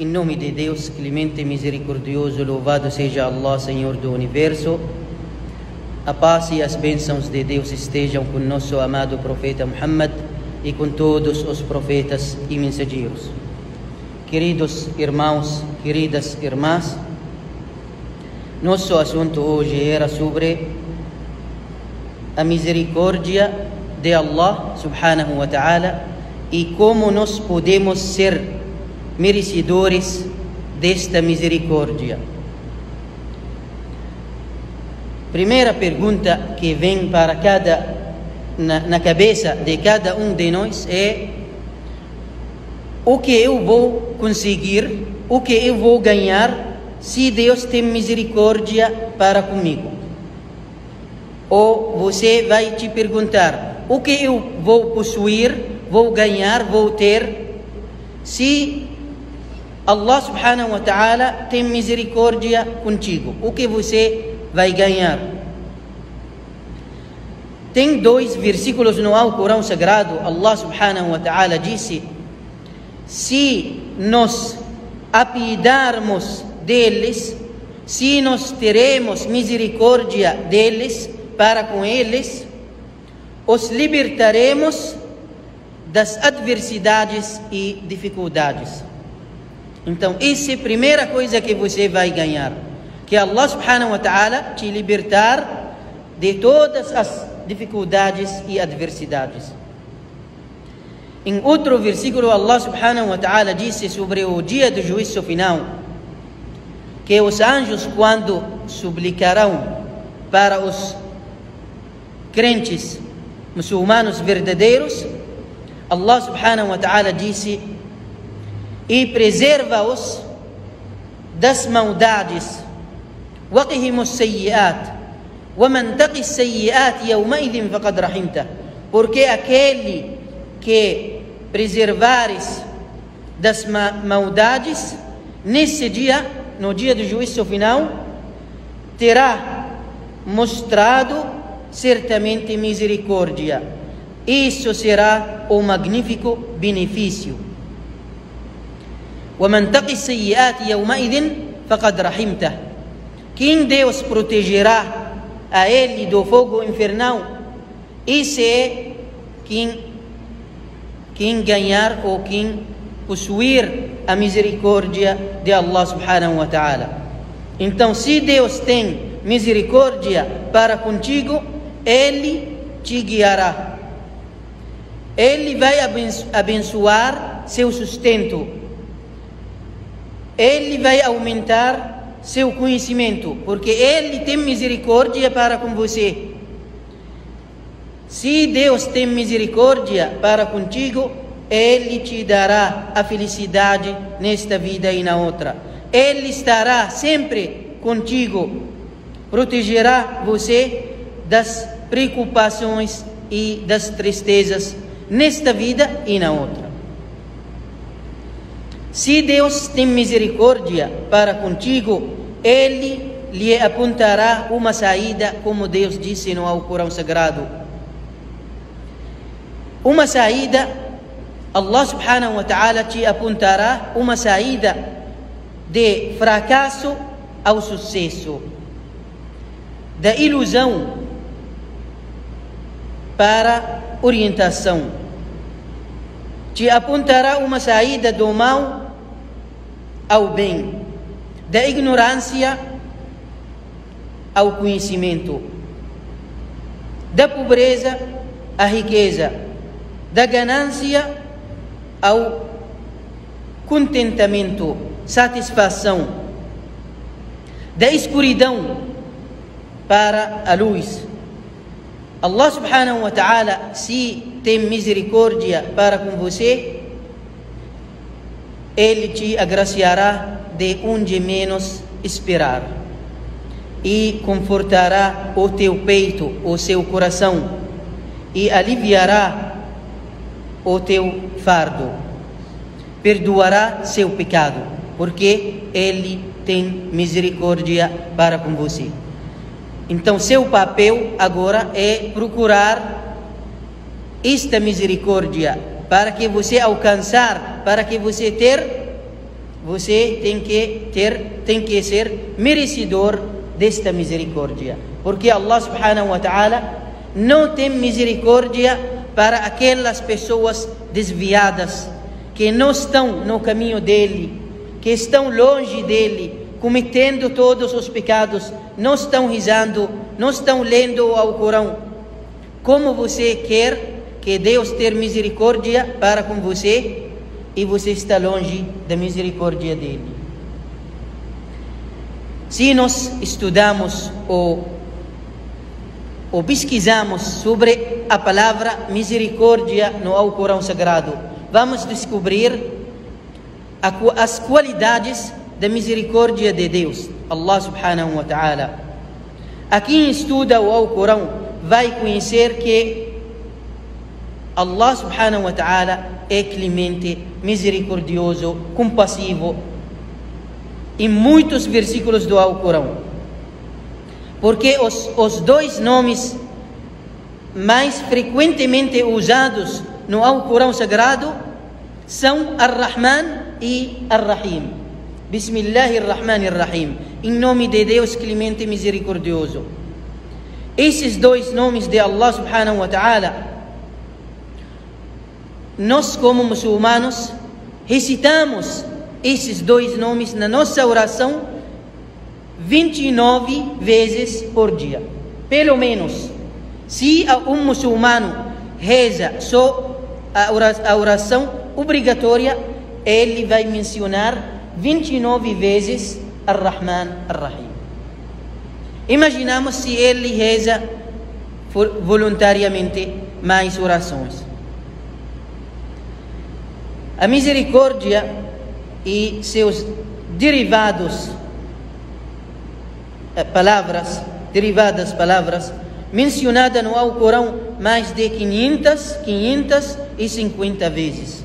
Em nome de Deus, clemente e misericordioso, louvado seja Allah, Senhor do Universo. A paz e as bênçãos de Deus estejam com nosso amado profeta Muhammad e com todos os profetas e mensageiros. Queridos irmãos, queridas irmãs, nosso assunto hoje era sobre a misericórdia de Allah subhanahu wa ta'ala e como nós podemos ser merecedores desta misericórdia. Primeira pergunta que vem para cada na, na cabeça de cada um de nós é o que eu vou conseguir, o que eu vou ganhar se Deus tem misericórdia para comigo. Ou você vai te perguntar: o que eu vou possuir, vou ganhar, vou ter se Allah subhanahu wa ta'ala tem misericórdia contigo. O que você vai ganhar? Tem dois versículos no Alcorão Sagrado. Allah subhanahu wa ta'ala disse: Se nós apiedarmos deles, se nós teremos misericórdia deles para com eles, os libertaremos das adversidades e dificuldades. Então, essa é a primeira coisa que você vai ganhar. Que Allah subhanahu wa ta'ala te libertar de todas as dificuldades e adversidades. Em outro versículo, Allah subhanahu wa ta'ala disse sobre o dia do juízo final, que os anjos, quando suplicarão para os crentes muçulmanos verdadeiros, Allah subhanahu wa ta'ala disse e preserva-os das maldades. وقهم السيئات ومن تقي السيئات يومئذ فقد رحمته porque aquele que preservares das maldades nesse dia no dia do juízo final terá mostrado certamente misericórdia isso será o magnífico benefício ومن تقي السيئات يومئذ فقد رحمته quem Deus protegerá a ele do fogo infernal esse é quem quem ganhar ou quem possuir a misericórdia de Allah subhanahu wa ta'ala então se Deus tem misericórdia para contigo ele te guiará ele vai abençoar seu sustento ele vai aumentar seu conhecimento, porque ele tem misericórdia para com você. Se Deus tem misericórdia para contigo, ele te dará a felicidade nesta vida e na outra. Ele estará sempre contigo, protegerá você das preocupações e das tristezas nesta vida e na outra. Se Deus tem misericórdia para contigo, Ele lhe apontará uma saída, como Deus disse no Alcorão Sagrado. Uma saída, Allah subhanahu wa ta'ala te apontará uma saída de fracasso ao sucesso, da ilusão para orientação te apontará uma saída do mal ao bem, da ignorância ao conhecimento, da pobreza à riqueza, da ganância ao contentamento, satisfação, da escuridão para a luz. Allah subhanahu wa ta'ala, se tem misericórdia para com você, Ele te agraciará de onde menos esperar e confortará o teu peito, o seu coração e aliviará o teu fardo, perdoará seu pecado, porque Ele tem misericórdia para com você. Então, seu papel agora é procurar esta misericórdia para que você alcançar, para que você ter você tem que ter, tem que ser merecedor desta misericórdia. Porque Allah subhanahu wa ta'ala não tem misericórdia para aquelas pessoas desviadas, que não estão no caminho dele, que estão longe dele, cometendo todos os pecados, não estão rezando, não estão lendo o Corão. Como você quer que Deus ter misericórdia para com você e você está longe da misericórdia dele? Se nós estudamos ou, ou pesquisamos sobre a palavra misericórdia no Alcorão Sagrado, vamos descobrir as qualidades da misericórdia de Deus, Allah subhanahu wa ta'ala. A quem estuda o Alcorão vai conhecer que Allah subhanahu wa ta'ala é clemente, misericordioso, compassivo em muitos versículos do Alcorão. Porque os, os dois nomes mais frequentemente usados no Alcorão Sagrado são Ar-Rahman e Ar-Rahim. Bismillahirrahmanirrahim. Em nome de Deus clemente e misericordioso. Esses dois nomes de Allah subhanahu wa ta'ala, nós como muçulmanos recitamos esses dois nomes na nossa oração 29 vezes por dia. Pelo menos. Se um muçulmano reza só a oração obrigatória, ele vai mencionar 29 vezes Ar-Rahman Ar-Rahim. Imaginamos se ele reza voluntariamente mais orações. A misericórdia e seus derivados, eh, palavras, derivadas palavras, mencionada no Alcorão mais de 500, 550 vezes.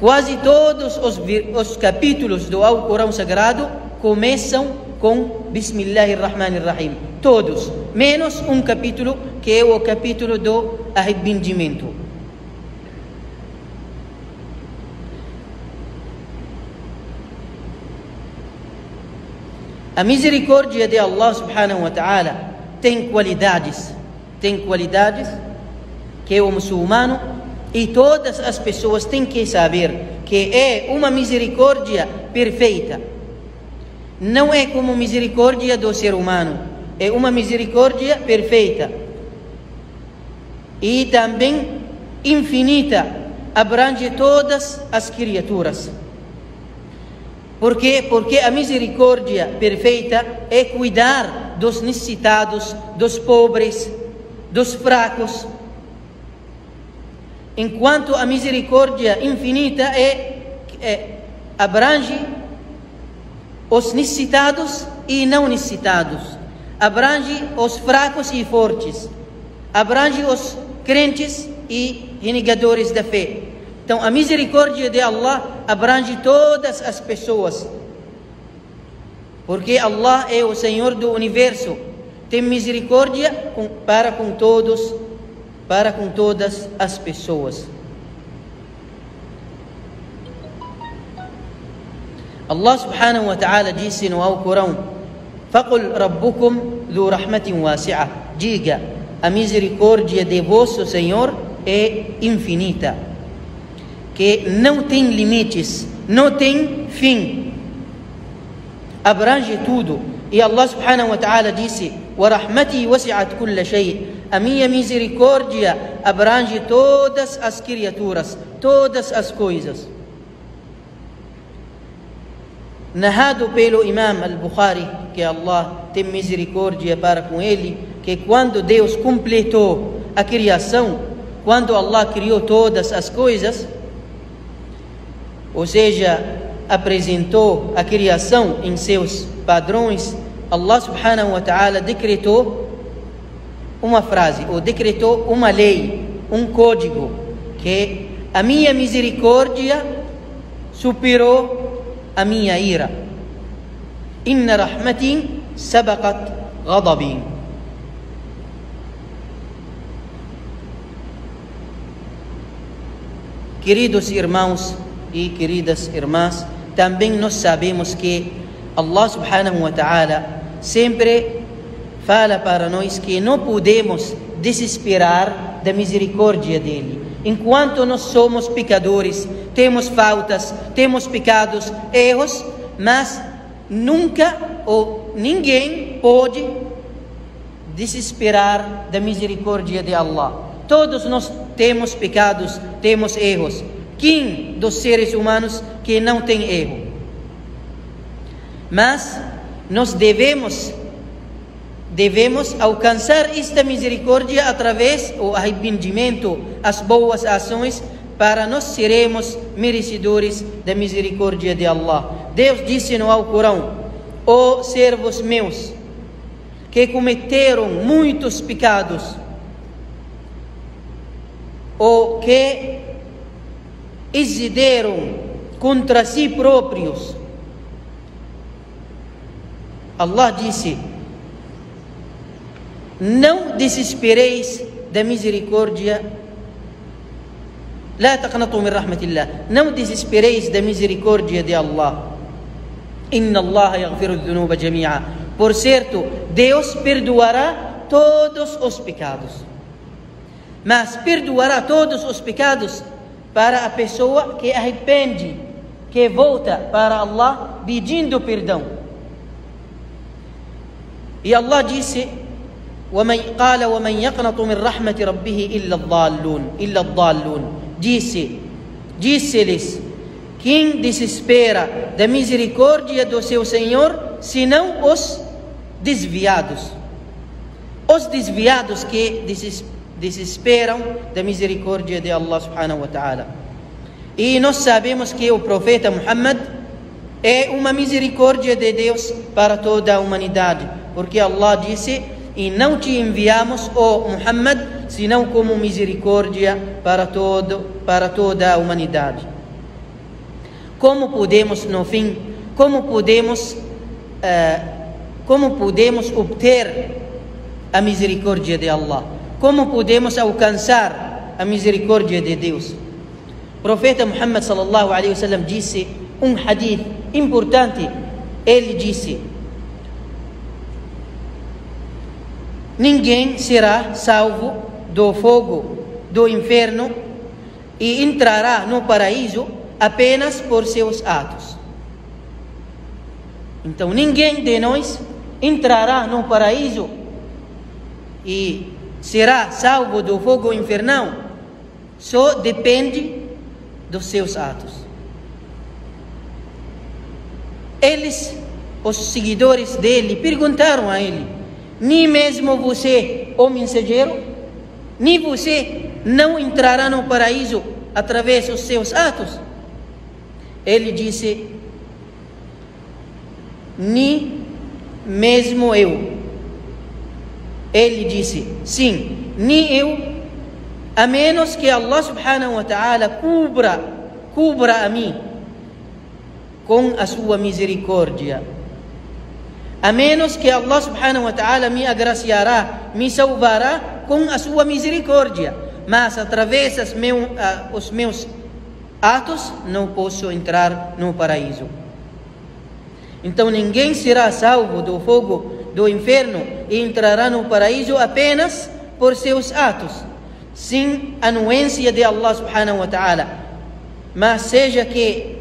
Quase todos os, os capítulos do Alcorão Sagrado começam com Bismillahirrahmanirrahim. Todos, menos um capítulo que é o capítulo do arrependimento. A misericórdia de Allah subhanahu wa ta'ala tem qualidades, tem qualidades que o muçulmano e todas as pessoas têm que saber que é uma misericórdia perfeita. Não é como misericórdia do ser humano, é uma misericórdia perfeita. E também infinita, abrange todas as criaturas. Por quê? Porque a misericórdia perfeita é cuidar dos necessitados, dos pobres, dos fracos, enquanto a misericórdia infinita é, é, abrange os necessitados e não necessitados, abrange os fracos e fortes, abrange os crentes e renegadores da fé. Então a misericórdia de Allah abrange todas as pessoas. Porque Allah é o Senhor do universo. Tem misericórdia com, para com todos, para com todas as pessoas. Allah subhanahu wa ta'ala disse no Alcorão: Faqul rabbukum dhu rahmatin wasi'ah. Diga, a misericórdia de vosso Senhor é infinita que não tem limites, não tem fim, abrange tudo. E Allah subhanahu wa ta'ala disse: وَرَحْمَتِي وَسِعَتْ كُلَّ شَيْءٍ a minha misericórdia abrange todas as criaturas, todas as coisas. Narrado pelo Imam al-Bukhari, que Allah tem misericórdia para com ele, que quando Deus completou a criação, quando Allah criou todas as coisas, ou seja, apresentou a criação em seus padrões, Allah subhanahu wa ta'ala decretou uma frase, ou decretou uma lei, um código, que a minha misericórdia superou a minha ira. Inna rahmati sabaqat ghadabi. Queridos irmãos e queridas irmãs, também nós sabemos que Allah subhanahu wa ta'ala sempre fala para nós que não podemos desesperar da misericórdia dele. Enquanto nós somos pecadores, temos faltas, temos pecados, erros, mas nunca ou ninguém pode desesperar da misericórdia de Allah. Todos nós temos pecados, temos erros. Quem dos seres humanos que não tem erro? Mas nós devemos devemos alcançar esta misericórdia através do arrependimento, as boas ações, para nós seremos merecedores da misericórdia de Allah. Deus disse no Alcorão: Ó oh, servos meus, que cometeram muitos pecados, ou que exigiram contra si próprios. Allah disse: não desespereis da misericórdia. لا تقنطوا من رحمة الله não desespereis da misericórdia de Allah إن الله يغفر الذنوب جميعا por certo Deus perdoará todos os pecados mas perdoará todos os pecados para a pessoa que arrepende que volta para Allah pedindo perdão e Allah disse ومن قال ومن يقنط من رحمة ربه إلا الضالون إلا الضالون disse disse-lhes quem desespera da misericórdia do seu Senhor senão os desviados os desviados que desesperam da misericórdia de Allah subhanahu wa ta'ala e nós sabemos que o profeta Muhammad é uma misericórdia de Deus para toda a humanidade porque Allah disse e não te enviamos, ó Muhammad, senão como misericórdia para, todo, para toda a humanidade. Como podemos, no fim, como podemos, uh, como podemos obter a misericórdia de Allah? Como podemos alcançar a misericórdia de Deus? O profeta Muhammad sallallahu alaihi wasallam disse um hadith importante. Ele disse: Ninguém será salvo do fogo do inferno e entrará no paraíso apenas por seus atos. Então ninguém de nós entrará no paraíso e será salvo do fogo infernal, só depende dos seus atos. Eles, os seguidores dele, perguntaram a ele: nem mesmo você, o mensageiro, nem você não entrará no paraíso através dos seus atos. Ele disse: nem mesmo eu. Ele disse: sim, nem eu, a menos que Allah subhanahu wa ta'ala cubra, cubra a mim com a sua misericórdia a menos que Allah subhanahu wa ta'ala me agraciará, me salvará com a sua misericórdia. Mas através dos meus, uh, os meus atos não posso entrar no paraíso. Então ninguém será salvo do fogo do inferno e entrará no paraíso apenas por seus atos, sem anuência de Allah subhanahu wa ta'ala. Mas seja que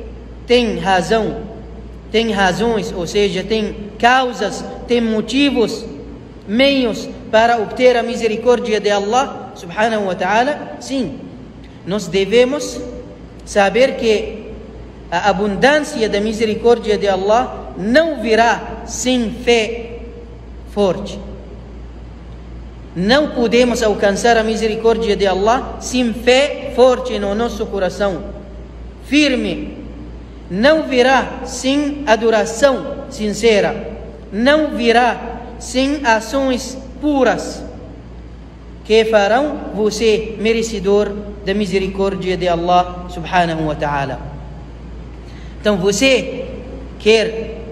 tem razão tem razões, ou seja, tem causas, tem motivos, meios para obter a misericórdia de Allah subhanahu wa ta'ala, sim, nós devemos saber que a abundância da misericórdia de Allah não virá sem fé forte. Não podemos alcançar a misericórdia de Allah sem fé forte no nosso coração, firme não virá sem adoração sincera, não virá sem ações puras que farão você merecedor da misericórdia de Allah subhanahu wa ta'ala. Então você quer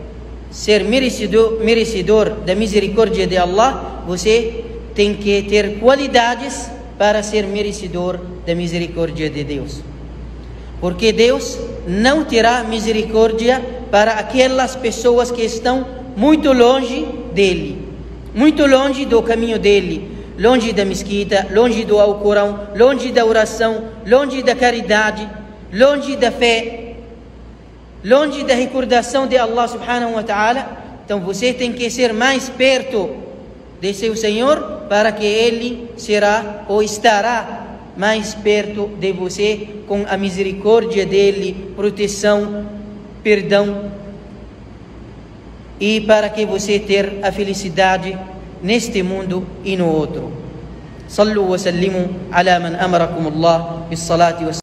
ser merecedor, merecedor da misericórdia de Allah, você tem que ter qualidades para ser merecedor da misericórdia de Deus. Porque Deus não terá misericórdia para aquelas pessoas que estão muito longe dele, muito longe do caminho dele, longe da mesquita, longe do Alcorão, longe da oração, longe da caridade, longe da fé, longe da recordação de Allah subhanahu wa ta'ala. Então você tem que ser mais perto de seu Senhor para que ele será ou estará mais perto de você com a misericórdia dele, proteção, perdão e para que você ter a felicidade neste mundo e no outro. صلوا وسلموا على من امركم الله بالصلاه والسلام